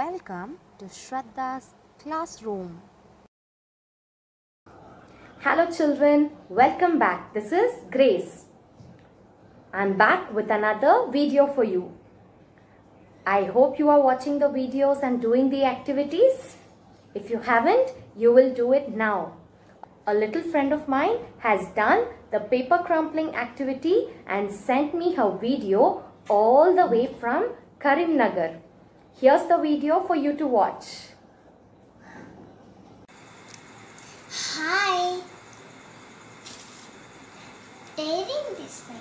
Welcome to Shradha's classroom. Hello children, welcome back. This is Grace. I'm back with another video for you. I hope you are watching the videos and doing the activities. If you haven't, you will do it now. A little friend of mine has done the paper crumpling activity and sent me her video all the way from Karimnagar. Here's the video for you to watch. Hi. Tearing this paper.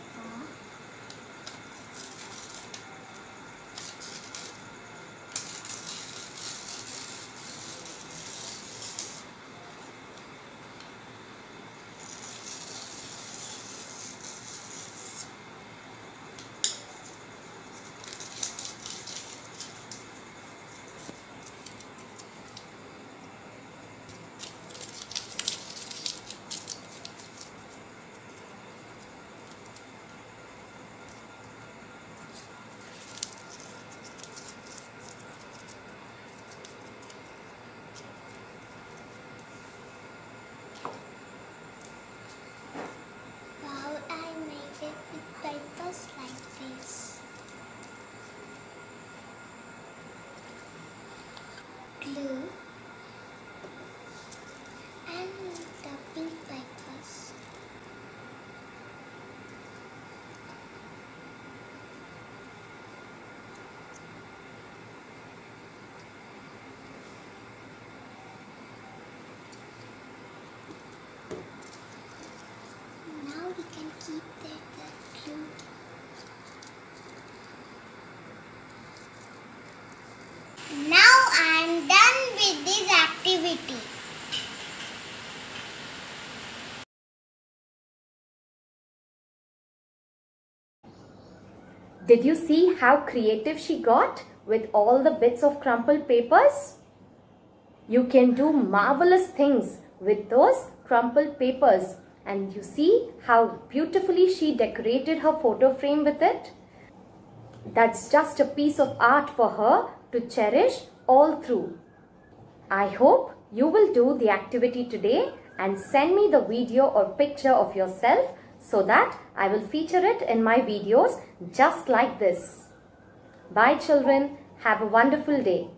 Wow, I made it with papers like this. Glue and the pink papers. Now we can keep the, the glue. Now I am done with this activity. Did you see how creative she got with all the bits of crumpled papers? You can do marvelous things with those crumpled papers and you see how beautifully she decorated her photo frame with it? That's just a piece of art for her to cherish all through. I hope you will do the activity today and send me the video or picture of yourself so that I will feature it in my videos just like this. Bye children. Have a wonderful day.